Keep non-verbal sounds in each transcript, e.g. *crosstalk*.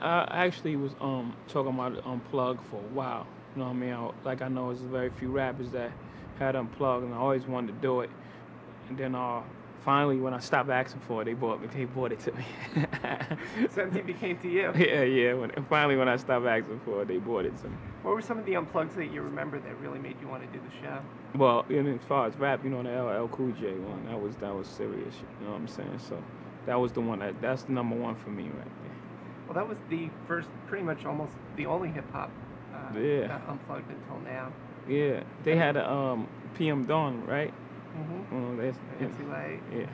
I actually was um talking about unplug for a while. You know what I mean? I, like I know there's very few rappers that had unplugged, and I always wanted to do it. And then uh, finally, when I stopped asking for it, they bought me. They bought it to me. *laughs* so MTV came to you. Yeah, yeah. When finally, when I stopped asking for it, they bought it to me. What were some of the unplugs that you remember that really made you want to do the show? Well, you know, as far as rap, you know, the LL Cool J one, that was that was serious. You know what I'm saying? So that was the one that that's the number one for me right there. Well, that was the first, pretty much almost the only hip hop uh, Yeah. unplugged until now. Yeah, they had a um, PM Dawn, right? Mm-hmm. Oh, that's, MC Lyte. yeah.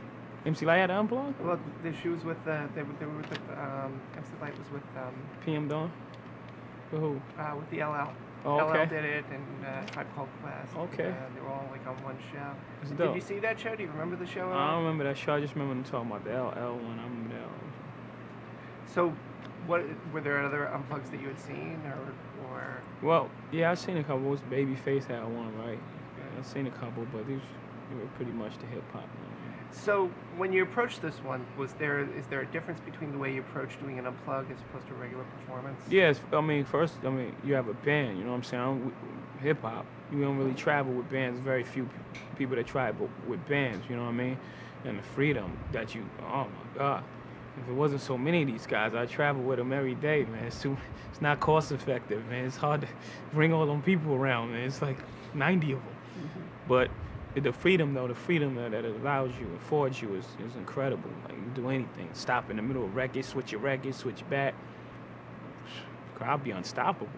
MC Lyte had an unplugged? Well, the shoes with uh, they, they were with the, um, MC Lyte was with um, PM Dawn? For who? uh, with the LL. Oh, LL did it and uh, Tribe Called Quest. Okay. Uh, they were all like on one show. Did dope. you see that show? Do you remember the show? I don't remember that show. I just remember them talking about the LL one. I remember that one. So, what were there other unplugs that you had seen, or or Well, yeah, I've seen a couple. Was Babyface had one, right? I've seen a couple, but these they were pretty much the hip hop. so when you approached this one, was there is there a difference between the way you approach doing an unplug as opposed to a regular performance? Yes, I mean, first, I mean, you have a band. You know what I'm saying? Hip hop. You don't really travel with bands. Very few people that travel with bands. You know what I mean? And the freedom that you. Oh my God. If it wasn't so many of these guys, I'd travel with them every day, man. It's too. It's not cost effective, man. It's hard to bring all them people around, man. It's like 90 of them. Mm-hmm. But the freedom, though, the freedom that, that it allows you, affords you, is, is incredible. Like you do anything, stop in the middle of records, switch your records, switch back. I'll be unstoppable.